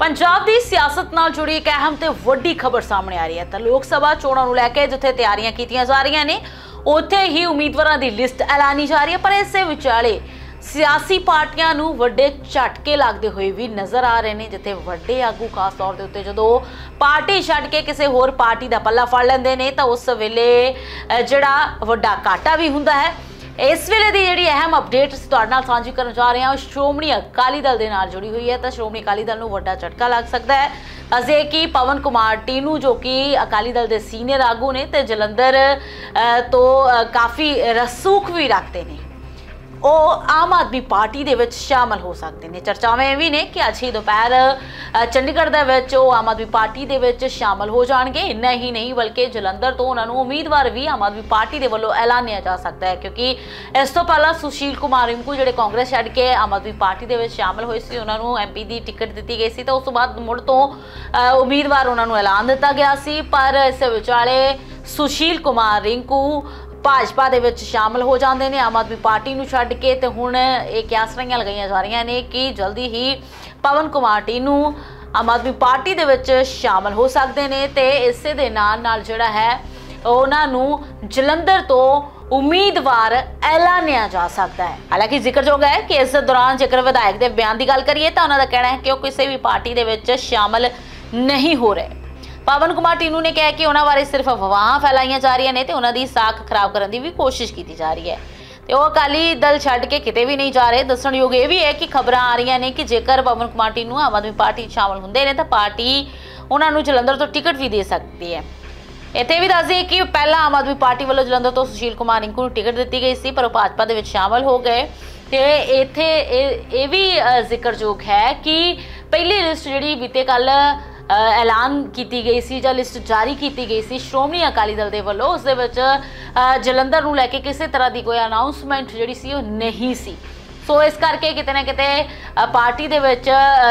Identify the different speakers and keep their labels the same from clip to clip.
Speaker 1: ਪੰਜਾਬ ਦੀ ਸਿਆਸਤ ਨਾਲ ਜੁੜੀ ਇੱਕ ਅਹਿਮ ਤੇ ਵੱਡੀ ਖਬਰ ਸਾਹਮਣੇ ਆ ਰਹੀ ਹੈ। ਤਾਂ ਲੋਕ ਸਭਾ ਚੋਣਾਂ ਨੂੰ ਲੈ ਕੇ ਜਿੱਥੇ ਤਿਆਰੀਆਂ ਕੀਤੀਆਂ ਜਾ ਰਹੀਆਂ ਨੇ, ਉੱਥੇ ਹੀ ਉਮੀਦਵਾਰਾਂ ਦੀ ਲਿਸਟ ਐਲਾਨੀ ਜਾ ਰਹੀ ਹੈ। ਪਰ ਇਸੇ ਵਿਚਾਲੇ ਸਿਆਸੀ ਪਾਰਟੀਆਂ ਨੂੰ ਵੱਡੇ ਝਟਕੇ ਲੱਗਦੇ ਹੋਏ ਵੀ ਨਜ਼ਰ ਆ ਰਹੇ ਨੇ, ਜਿੱਥੇ ਵੱਡੇ ਆਗੂ ਖਾਸ ਤੌਰ ਦੇ ਉੱਤੇ ਜਦੋਂ ਪਾਰਟੀ ਛੱਡ ਕੇ ਕਿਸੇ ਹੋਰ ਪਾਰਟੀ ਦਾ ਪੱਲਾ ਫੜ ਲੈਂਦੇ ਨੇ, ਤਾਂ ਉਸ ਵੇਲੇ ਜਿਹੜਾ ਵੱਡਾ ਘਾਟਾ ਵੀ ਹੁੰਦਾ ਹੈ ਇਸ ਵੇਲੇ ਦੀ ਜਿਹੜੀ ਅਹਿਮ ਅਪਡੇਟ ਤੁਹਾਡੇ ਨਾਲ ਸਾਂਝੀ ਕਰਨ ਜਾ ਰਹੇ ਹਾਂ, ਉਹ ਸ਼੍ਰੋਮਣੀ ਅਕਾਲੀ ਦਲ ਦੇ ਨਾਲ ਜੁੜੀ ਹੋਈ ਹੈ। ਤਾਂ ਸ਼੍ਰੋਮਣੀ ਅਕਾਲੀ ਦਲ ਨੂੰ ਵੱਡਾ ਝਟਕਾ ਲੱਗ ਸਕਦਾ ਹੈ। ਅਜੇ ਕਿ ਪਵਨ ਕੁਮਾਰ ਟੀਨੂ, ਜੋ ਕਿ ਅਕਾਲੀ ਦਲ ਦੇ ਸੀਨੀਅਰ ਆਗੂ ਨੇ ਤੇ ਜਲੰਧਰ ਤੋਂ ਕਾਫੀ ਰਸੂਖ ਵੀ ਰੱਖਦੇ ਨੇ। ਉਹ ਆਮ ਆਦਮੀ ਪਾਰਟੀ ਦੇ ਵਿੱਚ ਸ਼ਾਮਲ ਹੋ ਸਕਦੇ ਨੇ। ਚਰਚਾਵਾਂ ਇਹ ਵੀ ਨੇ ਕਿ ਅੱਜ ਹੀ ਦੁਪਹਿਰ ਚੰਡੀਗੜ੍ਹ ਦੇ ਵਿੱਚ ਉਹ ਆਮ ਆਦਮੀ ਪਾਰਟੀ ਦੇ ਵਿੱਚ ਸ਼ਾਮਲ ਹੋ ਜਾਣਗੇ। ਇੰਨਾ ਹੀ ਨਹੀਂ, ਬਲਕਿ ਜਲੰਧਰ ਤੋਂ ਉਹਨਾਂ ਨੂੰ ਉਮੀਦਵਾਰ ਵੀ ਆਮ ਆਦਮੀ ਪਾਰਟੀ ਦੇ ਵੱਲੋਂ ਐਲਾਨਿਆ ਜਾ ਸਕਦਾ ਹੈ, ਕਿਉਂਕਿ ਇਸ ਤੋਂ ਪਹਿਲਾਂ ਸੁਸ਼ੀਲ ਕੁਮਾਰ ਰਿੰਕੂ ਜਿਹੜੇ ਕਾਂਗਰਸ ਛੱਡ ਕੇ ਆਮ ਆਦਮੀ ਪਾਰਟੀ ਦੇ ਵਿੱਚ ਸ਼ਾਮਲ ਹੋਏ ਸੀ, ਉਹਨਾਂ ਨੂੰ ਐਮਪੀ ਦੀ ਟਿਕਟ ਦਿੱਤੀ ਗਈ ਸੀ। ਤਾਂ ਉਸ ਤੋਂ ਬਾਅਦ ਮੁੜ ਤੋਂ ਉਮੀਦਵਾਰ ਉਹਨਾਂ ਨੂੰ ਐਲਾਨ ਦਿੱਤਾ ਗਿਆ ਸੀ। ਪਰ ਇਸ ਵਿਚਾਲੇ ਸੁਸ਼ੀਲ ਕੁਮਾਰ ਰਿੰਕੂ ਭਾਜਪਾ ਦੇ ਵਿੱਚ ਸ਼ਾਮਲ ਹੋ ਜਾਂਦੇ ਨੇ, ਆਮ ਆਦਮੀ ਪਾਰਟੀ ਨੂੰ ਛੱਡ ਕੇ ਤੇ ਹੁਣ ਇਹ ਕਿਆਸਰੀਆਂ ਲਗਾਈਆਂ ਜਾ ਰਹੀਆਂ ਨੇ ਕਿ ਜਲਦੀ ਹੀ ਪਵਨ ਕੁਮਾਰ ਟੀਨੂ ਆਮ ਆਦਮੀ ਪਾਰਟੀ ਦੇ ਵਿੱਚ ਸ਼ਾਮਲ ਹੋ ਸਕਦੇ ਨੇ ਤੇ ਇਸੇ ਦੇ ਨਾਲ ਨਾਲ ਜਿਹੜਾ ਹੈ, ਉਹਨਾਂ ਨੂੰ ਜਲੰਧਰ ਤੋਂ ਉਮੀਦਵਾਰ ਐਲਾਨਿਆ ਜਾ ਸਕਦਾ ਹੈ। ਹਾਲਾਂਕਿ ਜ਼ਿਕਰਯੋਗ ਹੈ ਕਿ ਇਸ ਦੌਰਾਨ ਜੇਕਰ ਵਿਧਾਇਕ ਦੇ ਬਿਆਨ ਦੀ ਗੱਲ ਕਰੀਏ ਤਾਂ ਉਹਨਾਂ ਦਾ ਕਹਿਣਾ ਹੈ ਕਿ ਉਹ ਕਿਸੇ ਵੀ ਪਾਰਟੀ ਦੇ ਵਿੱਚ ਸ਼ਾਮਲ ਨਹੀਂ ਹੋ ਰਹੇ। ਪਵਨ ਕੁਮਾਰ ਟੀਨੂ ਨੇ ਕਿਹਾ ਕਿ ਉਹਨਾਂ ਬਾਰੇ ਸਿਰਫ ਅਫਵਾਹਾਂ ਫੈਲਾਈਆਂ ਜਾ ਰਹੀਆਂ ਨੇ ਤੇ ਉਹਨਾਂ ਦੀ ਸਾਖ ਖਰਾਬ ਕਰਨ ਦੀ ਵੀ ਕੋਸ਼ਿਸ਼ ਕੀਤੀ ਜਾ ਰਹੀ ਹੈ। ਤੇ ਉਹ ਅਕਾਲੀ ਦਲ ਛੱਡ ਕੇ ਕਿਤੇ ਵੀ ਨਹੀਂ ਜਾ ਰਹੇ। ਦੱਸਣਯੋਗ ਇਹ ਵੀ ਹੈ ਕਿ ਖਬਰਾਂ ਆ ਰਹੀਆਂ ਨੇ ਕਿ ਜੇਕਰ ਪਵਨ ਕੁਮਾਰ ਟੀਨੂ ਆਮ ਆਦਮੀ ਪਾਰਟੀ 'ਚ ਸ਼ਾਮਲ ਹੁੰਦੇ ਨੇ ਤਾਂ ਪਾਰਟੀ ਉਹਨਾਂ ਨੂੰ ਜਲੰਧਰ ਤੋਂ ਟਿਕਟ ਵੀ ਦੇ ਸਕਦੀ ਹੈ। ਇੱਥੇ ਵੀ ਦੱਸ ਦਈਏ ਕਿ ਪਹਿਲਾਂ ਆਮ ਆਦਮੀ ਪਾਰਟੀ ਵੱਲੋਂ ਜਲੰਧਰ ਤੋਂ ਸੁਸ਼ੀਲ ਕੁਮਾਰ ਰਿੰਕੂ ਨੂੰ ਟਿਕਟ ਦਿੱਤੀ ਗਈ ਸੀ, ਪਰ ਉਹ ਭਾਜਪਾ ਦੇ ਵਿੱਚ ਸ਼ਾਮਲ ਹੋ ਗਏ। ਤੇ ਇੱਥੇ ਇਹ ਇਹ ਵੀ ਜ਼ਿਕਰਯੋਗ ਹੈ ਕਿ ਪਹਿਲੀ ਲਿਸਟ ਜਿਹੜੀ ਬੀਤੇ ਕੱਲ ਐਲਾਨ ਕੀਤੀ ਗਈ ਸੀ ਜਾਂ ਲਿਸਟ ਜਾਰੀ ਕੀਤੀ ਗਈ ਸੀ ਸ਼੍ਰੋਮਣੀ ਅਕਾਲੀ ਦਲ ਦੇ ਵੱਲੋਂ, ਉਸ ਦੇ ਵਿੱਚ ਜਲੰਧਰ ਨੂੰ ਲੈ ਕੇ ਕਿਸੇ ਤਰ੍ਹਾਂ ਦੀ ਕੋਈ ਅਨਾਉਂਸਮੈਂਟ ਜਿਹੜੀ ਸੀ ਉਹ ਨਹੀਂ ਸੀ। ਸੋ ਇਸ ਕਰਕੇ ਕਿਤੇ ਨਾ ਕਿਤੇ ਪਾਰਟੀ ਦੇ ਵਿੱਚ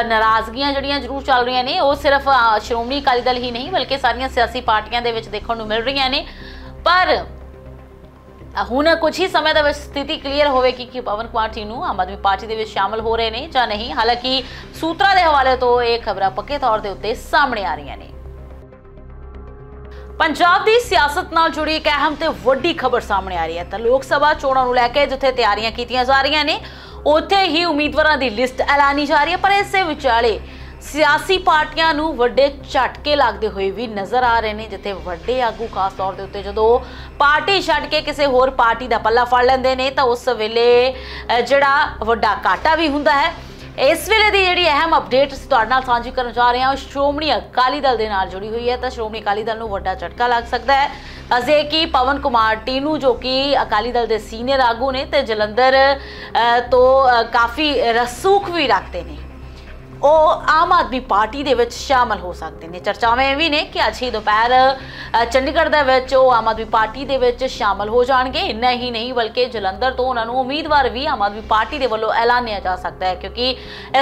Speaker 1: ਨਾਰਾਜ਼ਗੀਆਂ ਜਿਹੜੀਆਂ ਜ਼ਰੂਰ ਚੱਲ ਰਹੀਆਂ ਨੇ, ਉਹ ਸਿਰਫ ਸ਼੍ਰੋਮਣੀ ਅਕਾਲੀ ਦਲ ਹੀ ਨਹੀਂ, ਬਲਕਿ ਸਾਰੀਆਂ ਸਿਆਸੀ ਪਾਰਟੀਆਂ ਦੇ ਵਿੱਚ ਦੇਖਣ ਨੂੰ ਮਿਲ ਰਹੀਆਂ ਨੇ। ਪਰ ਹੁਣ ਕੁਝ ਹੀ ਸਮੇਂ ਦੇ ਵਿੱਚ ਸਥਿਤੀ ਕਲੀਅਰ ਹੋਵੇਗੀ ਕਿ ਪਵਨ ਕੁਮਾਰ ਟੀਨੂ ਆਮ ਆਦਮੀ ਪਾਰਟੀ ਦੇ ਵਿੱਚ ਸ਼ਾਮਲ ਹੋ ਰਹੇ ਨੇ ਜਾਂ ਨਹੀਂ। ਹਾਲਾਂਕਿ ਸੂਤਰਾਂ ਦੇ ਹਵਾਲੇ ਤੋਂ ਇਹ ਖਬਰਾਂ ਪੱਕੇ ਤੌਰ ਦੇ ਉੱਤੇ ਸਾਹਮਣੇ ਆ ਰਹੀਆਂ ਨੇ। ਪੰਜਾਬ ਦੀ ਸਿਆਸਤ ਨਾਲ ਜੁੜੀ ਇੱਕ ਅਹਿਮ ਤੇ ਵੱਡੀ ਖਬਰ ਸਾਹਮਣੇ ਆ ਰਹੀ ਹੈ। ਤਾਂ ਲੋਕ ਸਭਾ ਚੋਣਾਂ ਨੂੰ ਲੈ ਕੇ ਜਿੱਥੇ ਤਿਆਰੀਆਂ ਕੀਤੀਆਂ ਜਾ ਰਹੀਆਂ ਨੇ, ਉੱਥੇ ਹੀ ਉਮੀਦਵਾਰਾਂ ਦੀ ਲਿਸਟ ਐਲਾਨੀ ਜਾ ਰਹੀ ਹੈ। ਪਰ ਇਸੇ ਵਿਚਾਲੇ ਸਿਆਸੀ ਪਾਰਟੀਆਂ ਨੂੰ ਵੱਡੇ ਝਟਕੇ ਲੱਗਦੇ ਹੋਏ ਵੀ ਨਜ਼ਰ ਆ ਰਹੇ ਨੇ, ਜਿੱਥੇ ਵੱਡੇ ਆਗੂ ਖਾਸ ਤੌਰ ਦੇ ਉੱਤੇ ਜਦੋਂ ਪਾਰਟੀ ਛੱਡ ਕੇ ਕਿਸੇ ਹੋਰ ਪਾਰਟੀ ਦਾ ਪੱਲਾ ਫੜ ਲੈਂਦੇ ਨੇ, ਤਾਂ ਉਸ ਵੇਲੇ ਜਿਹੜਾ ਵੱਡਾ ਘਾਟਾ ਵੀ ਹੁੰਦਾ ਹੈ। ਇਸ ਵੇਲੇ ਦੀ ਜਿਹੜੀ ਅਹਿਮ ਅਪਡੇਟ ਤੁਹਾਡੇ ਨਾਲ ਸਾਂਝੀ ਕਰਨ ਜਾ ਰਹੇ ਹਾਂ, ਉਹ ਸ਼੍ਰੋਮਣੀ ਅਕਾਲੀ ਦਲ ਦੇ ਨਾਲ ਜੁੜੀ ਹੋਈ ਹੈ, ਤਾਂ ਸ਼੍ਰੋਮਣੀ ਅਕਾਲੀ ਦਲ ਨੂੰ ਵੱਡਾ ਝਟਕਾ ਲੱਗ ਸਕਦਾ ਹੈ। ਅਜੇ ਕਿ ਪਵਨ ਕੁਮਾਰ ਟੀਨੂ, ਜੋ ਕਿ ਅਕਾਲੀ ਦਲ ਦੇ ਸੀਨੀਅਰ ਆਗੂ ਨੇ, ਤੇ ਜਲੰਧਰ ਤੋਂ ਕਾਫੀ ਰਸੂਖ ਵੀ ਰੱਖਦੇ ਨੇ। ਉਹ ਆਮ ਆਦਮੀ ਪਾਰਟੀ ਦੇ ਵਿੱਚ ਸ਼ਾਮਲ ਹੋ ਸਕਦੇ ਨੇ। ਚਰਚਾਵਾਂ ਇਹ ਵੀ ਨੇ ਕਿ ਅੱਜ ਹੀ ਦੁਪਹਿਰ ਚੰਡੀਗੜ੍ਹ ਦੇ ਵਿੱਚ ਉਹ ਆਮ ਆਦਮੀ ਪਾਰਟੀ ਦੇ ਵਿੱਚ ਸ਼ਾਮਲ ਹੋ ਜਾਣਗੇ। ਇੰਨਾ ਹੀ ਨਹੀਂ, ਬਲਕਿ ਜਲੰਧਰ ਤੋਂ ਉਹਨਾਂ ਨੂੰ ਉਮੀਦਵਾਰ ਵੀ ਆਮ ਆਦਮੀ ਪਾਰਟੀ ਦੇ ਵੱਲੋਂ ਐਲਾਨਿਆ ਜਾ ਸਕਦਾ ਹੈ, ਕਿਉਂਕਿ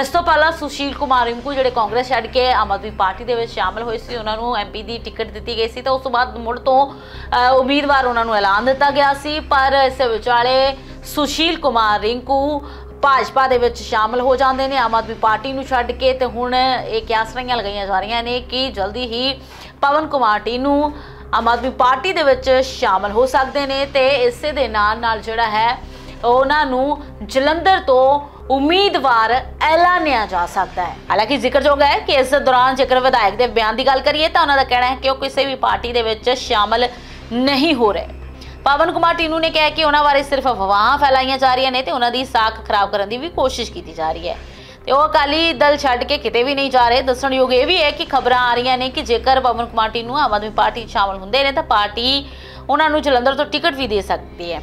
Speaker 1: ਇਸ ਤੋਂ ਪਹਿਲਾਂ ਸੁਸ਼ੀਲ ਕੁਮਾਰ ਰਿੰਕੂ, ਜਿਹੜੇ ਕਾਂਗਰਸ ਛੱਡ ਕੇ ਆਮ ਆਦਮੀ ਪਾਰਟੀ ਦੇ ਵਿੱਚ ਸ਼ਾਮਲ ਹੋਏ ਸੀ, ਉਹਨਾਂ ਨੂੰ ਐਮਪੀ ਦੀ ਟਿਕਟ ਦਿੱਤੀ ਗਈ ਸੀ। ਤਾਂ ਉਸ ਤੋਂ ਬਾਅਦ ਮੁੜ ਤੋਂ ਉਮੀਦਵਾਰ ਉਹਨਾਂ ਨੂੰ ਐਲਾਨ ਦਿੱਤਾ ਗਿਆ ਸੀ। ਪਰ ਇਸ ਵਿਚਾਲੇ ਸੁਸ਼ੀਲ ਕੁਮਾਰ ਰਿੰਕੂ ਭਾਜਪਾ ਦੇ ਵਿੱਚ ਸ਼ਾਮਲ ਹੋ ਜਾਂਦੇ ਨੇ, ਆਮ ਆਦਮੀ ਪਾਰਟੀ ਨੂੰ ਛੱਡ ਕੇ ਤੇ ਹੁਣ ਇਹ ਕਿਆਸਰੀਆਂ ਲਗਾਈਆਂ ਜਾ ਰਹੀਆਂ ਨੇ ਕਿ ਜਲਦੀ ਹੀ ਪਵਨ ਕੁਮਾਰ ਟੀਨੂ ਆਮ ਆਦਮੀ ਪਾਰਟੀ ਦੇ ਵਿੱਚ ਸ਼ਾਮਲ ਹੋ ਸਕਦੇ ਨੇ ਤੇ ਇਸੇ ਦੇ ਨਾਲ ਨਾਲ ਜਿਹੜਾ ਹੈ, ਉਹਨਾਂ ਨੂੰ ਜਲੰਧਰ ਤੋਂ ਉਮੀਦਵਾਰ ਐਲਾਨਿਆ ਜਾ ਸਕਦਾ ਹੈ। ਹਾਲਾਂਕਿ ਜ਼ਿਕਰਯੋਗ ਹੈ ਕਿ ਇਸ ਦੌਰਾਨ ਜੇਕਰ ਵਿਧਾਇਕ ਦੇ ਬਿਆਨ ਦੀ ਗੱਲ ਕਰੀਏ ਤਾਂ ਉਹਨਾਂ ਦਾ ਕਹਿਣਾ ਹੈ ਕਿ ਉਹ ਕਿਸੇ ਵੀ ਪਾਰਟੀ ਦੇ ਵਿੱਚ ਸ਼ਾਮਲ ਨਹੀਂ ਹੋ ਰਹੇ। ਪਵਨ ਕੁਮਾਰ ਟੀਨੂ ਨੇ ਕਿਹਾ ਕਿ ਉਹਨਾਂ ਬਾਰੇ ਸਿਰਫ ਅਫਵਾਹਾਂ ਫੈਲਾਈਆਂ ਜਾ ਰਹੀਆਂ ਨੇ ਤੇ ਉਹਨਾਂ ਦੀ ਸਾਖ ਖਰਾਬ ਕਰਨ ਦੀ ਵੀ ਕੋਸ਼ਿਸ਼ ਕੀਤੀ ਜਾ ਰਹੀ ਹੈ। ਤੇ ਉਹ ਅਕਾਲੀ ਦਲ ਛੱਡ ਕੇ ਕਿਤੇ ਵੀ ਨਹੀਂ ਜਾ ਰਹੇ। ਦੱਸਣਯੋਗ ਇਹ ਵੀ ਹੈ ਕਿ ਖਬਰਾਂ ਆ ਰਹੀਆਂ ਨੇ ਕਿ ਜੇਕਰ ਪਵਨ ਕੁਮਾਰ ਟੀਨੂ ਆਮ ਆਦਮੀ ਪਾਰਟੀ 'ਚ ਸ਼ਾਮਲ ਹੁੰਦੇ ਨੇ ਤਾਂ ਪਾਰਟੀ ਉਹਨਾਂ ਨੂੰ ਜਲੰਧਰ ਤੋਂ ਟਿਕਟ ਵੀ ਦੇ ਸਕਦੀ ਹੈ।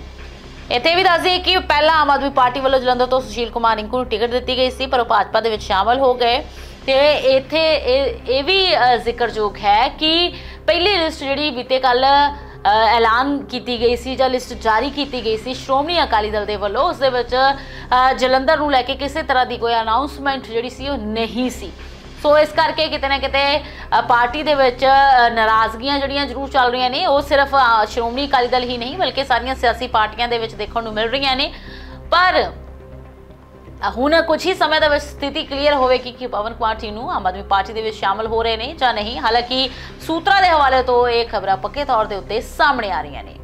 Speaker 1: ਇੱਥੇ ਵੀ ਦੱਸ ਦਈਏ ਕਿ ਪਹਿਲਾਂ ਆਮ ਆਦਮੀ ਪਾਰਟੀ ਵੱਲੋਂ ਜਲੰਧਰ ਤੋਂ ਸੁਸ਼ੀਲ ਕੁਮਾਰ ਰਿੰਕੂ ਨੂੰ ਟਿਕਟ ਦਿੱਤੀ ਗਈ ਸੀ, ਪਰ ਉਹ ਭਾਜਪਾ ਦੇ ਵਿੱਚ ਸ਼ਾਮਲ ਹੋ ਗਏ। ਤੇ ਇੱਥੇ ਇਹ ਇਹ ਵੀ ਜ਼ਿਕਰਯੋਗ ਹੈ ਕਿ ਪਹਿਲੀ ਲਿਸਟ ਜਿਹੜੀ ਬੀਤੇ ਕੱਲ ਐਲਾਨ ਕੀਤੀ ਗਈ ਸੀ ਜਾਂ ਲਿਸਟ ਜਾਰੀ ਕੀਤੀ ਗਈ ਸੀ ਸ਼੍ਰੋਮਣੀ ਅਕਾਲੀ ਦਲ ਦੇ ਵੱਲੋਂ, ਉਸ ਦੇ ਵਿੱਚ ਜਲੰਧਰ ਨੂੰ ਲੈ ਕੇ ਕਿਸੇ ਤਰ੍ਹਾਂ ਦੀ ਕੋਈ ਅਨਾਉਂਸਮੈਂਟ ਜਿਹੜੀ ਸੀ ਉਹ ਨਹੀਂ ਸੀ। ਸੋ ਇਸ ਕਰਕੇ ਕਿਤੇ ਨਾ ਕਿਤੇ ਪਾਰਟੀ ਦੇ ਵਿੱਚ ਨਾਰਾਜ਼ਗੀਆਂ ਜਿਹੜੀਆਂ ਜ਼ਰੂਰ ਚੱਲ ਰਹੀਆਂ ਨੇ, ਉਹ ਸਿਰਫ ਸ਼੍ਰੋਮਣੀ ਅਕਾਲੀ ਦਲ ਹੀ ਨਹੀਂ, ਬਲਕਿ ਸਾਰੀਆਂ ਸਿਆਸੀ ਪਾਰਟੀਆਂ ਦੇ ਵਿੱਚ ਦੇਖਣ ਨੂੰ ਮਿਲ ਰਹੀਆਂ ਨੇ। ਪਰ ਹੁਣ ਕੁਝ ਹੀ ਸਮੇਂ ਦੇ ਵਿੱਚ ਸਥਿਤੀ ਕਲੀਅਰ ਹੋਵੇਗੀ ਕਿ ਪਵਨ ਕੁਮਾਰ ਟੀਨੂ ਆਮ ਆਦਮੀ ਪਾਰਟੀ ਦੇ ਵਿੱਚ ਸ਼ਾਮਲ ਹੋ ਰਹੇ ਨੇ ਜਾਂ ਨਹੀਂ। ਹਾਲਾਂਕਿ ਸੂਤਰਾਂ ਦੇ ਹਵਾਲੇ ਤੋਂ ਇਹ ਖਬਰਾਂ ਪੱਕੇ ਤੌਰ ਦੇ ਉੱਤੇ ਸਾਹਮਣੇ ਆ ਰਹੀਆਂ ਨੇ।